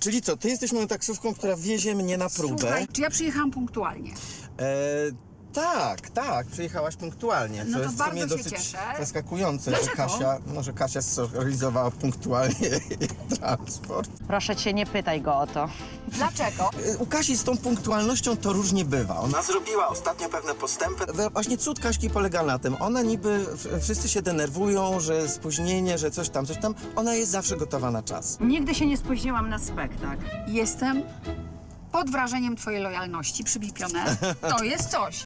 Czyli co, ty jesteś moją taksówką, która wiezie mnie na próbę? Słuchaj, czy ja przyjechałam punktualnie? E, tak, tak, przyjechałaś punktualnie. No to jest w bardzo się dosyć cieszę. zaskakujące, że Dlaczego? Kasia, no, że Kasia zorganizowała punktualnie transport. Proszę cię, nie pytaj go o to. Dlaczego? U Kasi z tą punktualnością to różnie bywa. Ona zrobiła ostatnio pewne postępy. Właśnie cud Kaśki polega na tym, ona niby, w- wszyscy się denerwują, że spóźnienie, że coś tam, coś tam. Ona jest zawsze gotowa na czas. Nigdy się nie spóźniłam na spektakl. Jestem pod wrażeniem twojej lojalności, przybipione. To jest coś.